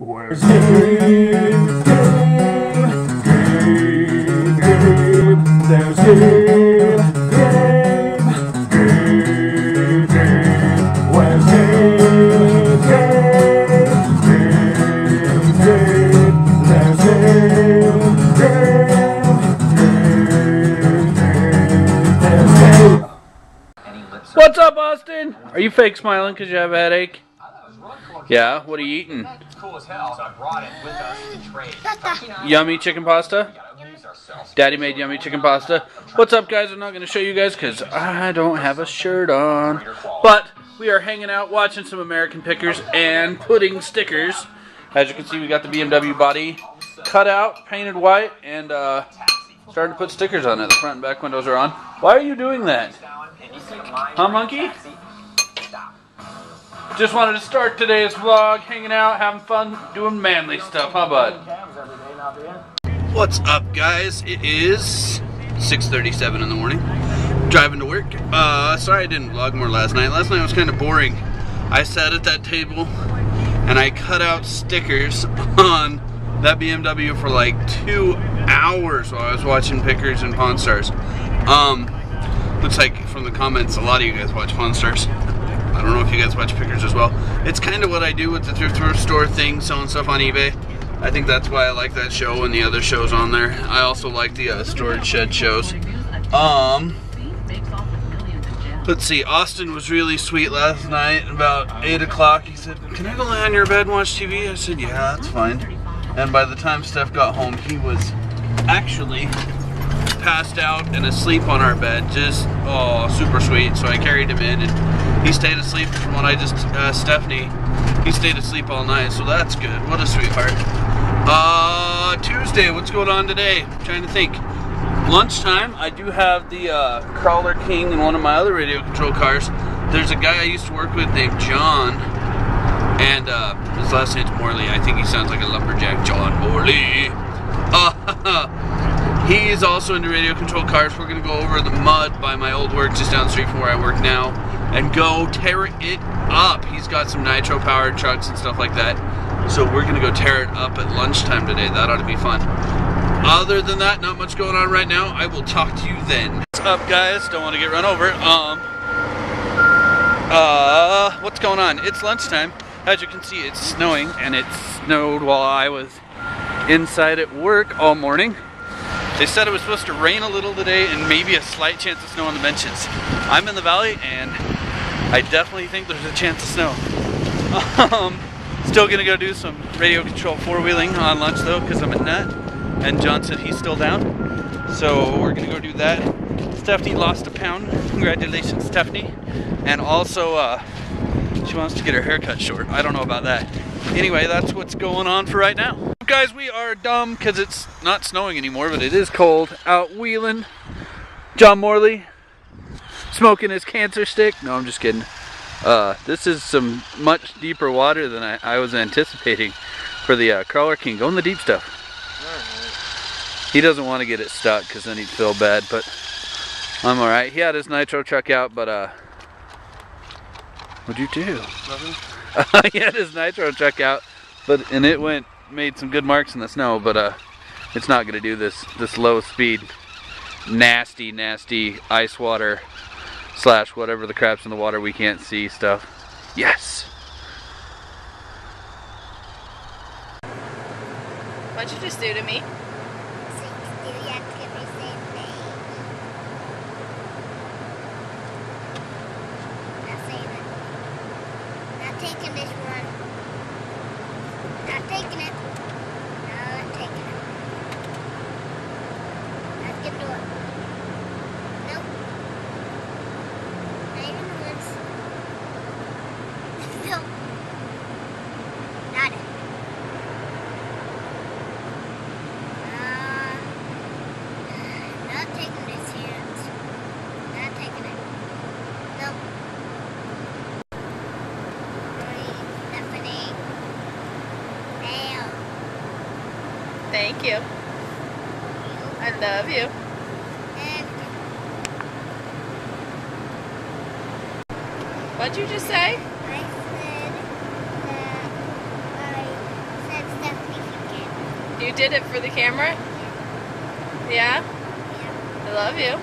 Where's Gabe, Gabe, Gabe, Gabe? There's Gabe, Gabe, Gabe, Gabe. Where's Gabe, Gabe, Gabe, Gabe? There's Gabe, Gabe, Gabe, Gabe. There's Gabe. What's up, Austin? Are you fake smiling because you have a headache? Yeah, what are you eating? Cool as hell. So I brought it with us to trade. Yummy chicken pasta? Daddy made yummy chicken pasta. What's up, guys? I'm not going to show you guys because I don't have a shirt on. But we are hanging out watching some American Pickers and putting stickers. As you can see, we got the BMW body cut out, painted white, and uh, starting to put stickers on it. The front and back windows are on. Why are you doing that? Huh, monkey? Just wanted to start today's vlog, hanging out, having fun, doing manly stuff, huh, bud? What's up, guys? It is 6:37 in the morning. Driving to work. Uh, sorry I didn't vlog more last night. Last night was kind of boring. I sat at that table and I cut out stickers on that BMW for like two hours while I was watching Pickers and Pawn Stars. Um, looks like from the comments, a lot of you guys watch Pawn Stars. I don't know if you guys watch Pickers as well. It's kind of what I do with the thrift store thing, selling stuff on eBay. I think that's why I like that show and the other shows on there. I also like the uh, storage shed shows. Um, let's see. Austin was really sweet last night. About eight o'clock, he said, "Can I go lay on your bed and watch TV?" I said, "Yeah, that's fine." And by the time Steph got home, he was actually passed out and asleep on our bed. Just oh, super sweet. So I carried him in, and he stayed asleep. From what I just uh, Stephanie, he stayed asleep all night. So that's good. What a sweetheart. Uh, Tuesday. What's going on today? I'm trying to think. Lunchtime. I do have the uh, Crawler King in one of my other radio control cars. There's a guy I used to work with named John, and uh, his last name's Morley. I think he sounds like a lumberjack, John Morley. Uh, He's also into radio control cars. We're gonna go over the mud by my old work just down the street from where I work now and go tear it up. He's got some nitro powered trucks and stuff like that. So we're gonna go tear it up at lunchtime today. That ought to be fun. Other than that, not much going on right now. I will talk to you then. What's up guys? Don't want to get run over. Um uh what's going on? It's lunchtime. As you can see, it's snowing and it snowed while I was inside at work all morning. They said it was supposed to rain a little today and maybe a slight chance of snow on the benches. I'm in the valley and I definitely think there's a chance of snow. Um, still gonna go do some radio control four-wheeling on lunch though because I'm a nut and John said he's still down. So we're gonna go do that. Stephanie lost a pound. Congratulations, Stephanie. And also, uh, she wants to get her hair cut short. I don't know about that. Anyway, that's what's going on for right now. Guys, we are dumb because it's not snowing anymore, but it is cold. Out wheeling. John Morley smoking his cancer stick. No, I'm just kidding. Uh, this is some much deeper water than I, I was anticipating for the uh, Crawler King. Going the deep stuff. He doesn't want to get it stuck because then he'd feel bad, but I'm alright. He had his nitro truck out, but uh, what'd you do? Nothing. he had his nitro truck out, but and it went made some good marks in the snow, but uh, it's not gonna do this this low speed, nasty, nasty ice water slash whatever the crap's in the water we can't see stuff. Yes. What'd you just do to me? Thank you. I love you. What'd you just say? You did it for the camera? Yeah? yeah. I love you.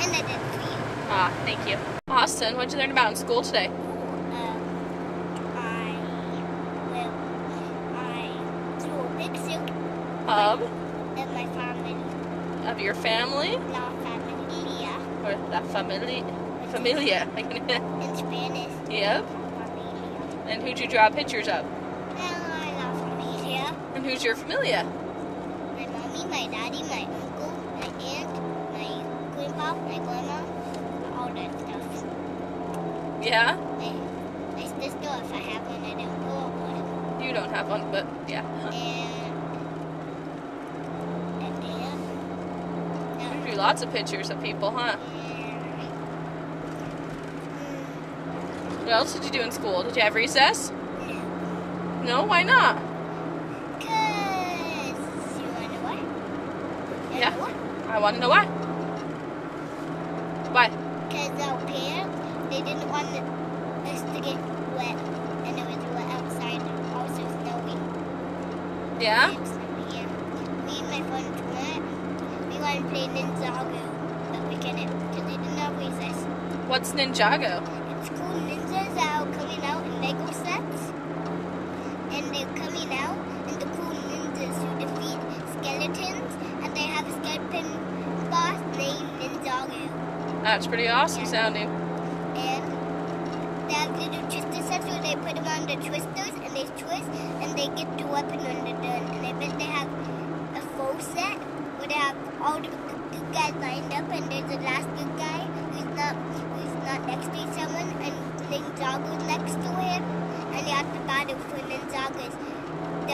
And I did it for you. Ah, thank you. Austin, what'd you learn about in school today? of? Of my family. Of your family? La familia. Or la famili familia. familia. In Spanish. Yep. And who'd you draw pictures of? La, la familia. And who's your familia? My mommy, my daddy, my uncle, my aunt, my grandpa, my grandma, all that stuff. Yeah? My, my sister, if I have one, I don't know about. You don't have one, but yeah. And lots of pictures of people, huh? Hmm. What else did you do in school? Did you have recess? No, why not? Cause you wanna know why? You yeah. Know why? I wanna know why. Why? Cause our pants—they didn't want us to get wet and it was wet outside and also snowy. Yeah? play Ninjago at the beginning because they didn't know. What's Ninjago? It's called Ninjas are coming out in Lego sets, and they're coming out, and the cool ninjas who defeat skeletons, and they have a skeleton boss named Ninjago. That's pretty awesome yeah. sounding.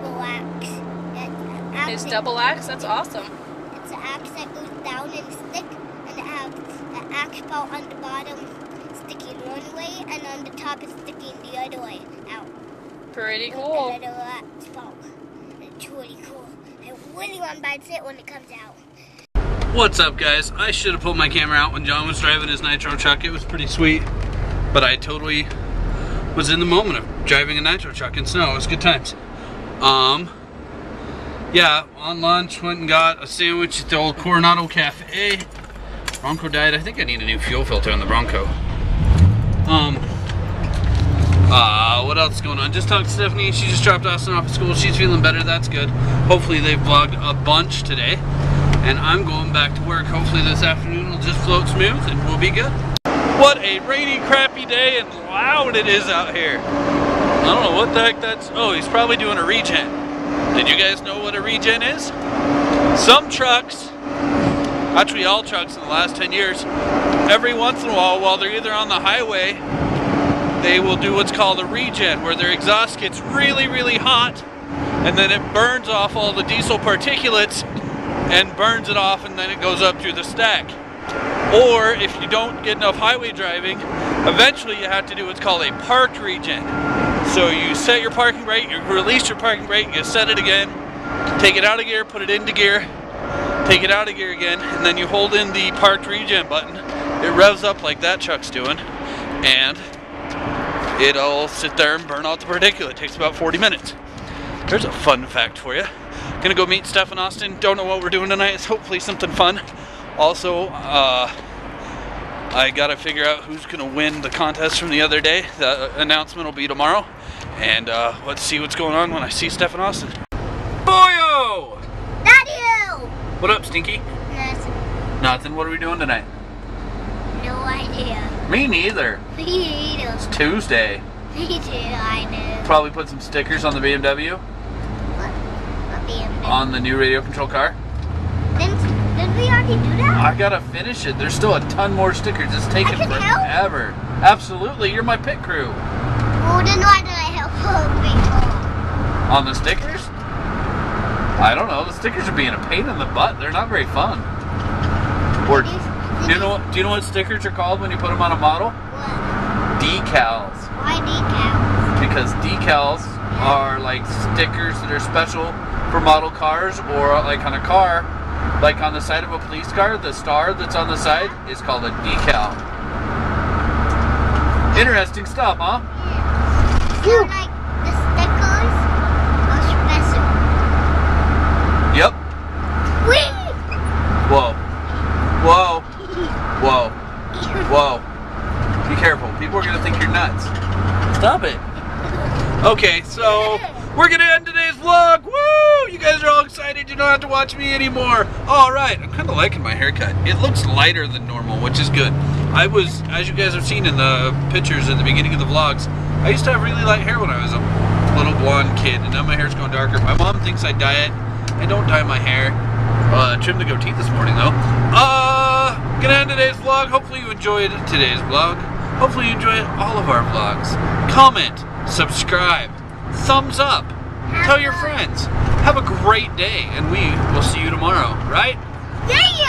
double axe. It, His double axe? That's awesome. It's an axe that goes down and stick, and it has an axe ball on the bottom sticking one way, and on the top it's sticking the other way out. Pretty cool. And axe ball. It's really cool. I really want to buy it when it comes out. What's up guys? I should have pulled my camera out when John was driving his nitro truck. It was pretty sweet, but I totally was in the moment of driving a nitro truck in snow. It was good times. Um, yeah, on lunch, went and got a sandwich at the old Coronado Cafe. Bronco died. I think I need a new fuel filter on the Bronco. Um, uh, what else is going on? Just talked to Stephanie. She just dropped Austin off at school. She's feeling better. That's good. Hopefully they've vlogged a bunch today. And I'm going back to work. Hopefully this afternoon will just float smooth and we'll be good. What a rainy, crappy day and loud it is out here. I don't know what the heck that's, oh, he's probably doing a regen. Did you guys know what a regen is? Some trucks, actually all trucks in the last 10 years, every once in a while, while they're either on the highway, they will do what's called a regen, where their exhaust gets really, really hot, and then it burns off all the diesel particulates and burns it off, and then it goes up through the stack. Or if you don't get enough highway driving, eventually you have to do what's called a parked regen. So you set your parking brake, you release your parking brake, you set it again, take it out of gear, put it into gear, take it out of gear again, and then you hold in the parked regen button. It revs up like that Chuck's doing, and it'll sit there and burn out the particulate. It takes about 40 minutes. There's a fun fact for you. Gonna go meet Steph Austin. Don't know what we're doing tonight. It's hopefully something fun. Also, uh, I got to figure out who's going to win the contest from the other day. The announcement will be tomorrow. And uh, let's see what's going on when I see Steph and Austin. Boyo! Daddy! What up, Stinky? Nothing. Nothing? What are we doing tonight? No idea. Me neither. Me neither. It's Tuesday. Me too, I know. Probably put some stickers on the BMW. What? What BMW? On the new radio control car. Do that? I gotta finish it. There's still a ton more stickers. It's taking forever. Help? Absolutely. You're my pit crew. Well, then why did I help oh, people? On the stickers? I don't know. The stickers are being a pain in the butt. They're not very fun. Or, do you know what? Do you know what stickers are called when you put them on a model? What? Decals. Why decals? Because decals are like stickers that are special for model cars or like on a car like on the side of a police car, the star that's on the side is called a decal. Interesting stuff, huh? Yeah. So like the stickers are special. Yep. Whee! Whoa. Whoa. Whoa. Whoa. Be careful. People are going to think you're nuts. Stop it. Okay, so we're going to end today's vlog. Woo! You guys are all excited. You don't have to watch me anymore. All right, I'm kind of liking my haircut. It looks lighter than normal, which is good. I was, as you guys have seen in the pictures at the beginning of the vlogs, I used to have really light hair when I was a little blonde kid, and now my hair's going darker. My mom thinks I dye it. I don't dye my hair. Uh, trimmed the goatee this morning though. Uh, gonna end today's vlog. Hopefully you enjoyed today's vlog. Hopefully you enjoyed all of our vlogs. Comment, subscribe, thumbs up, tell your friends. Have a great day, and we will see you tomorrow, right? Yeah.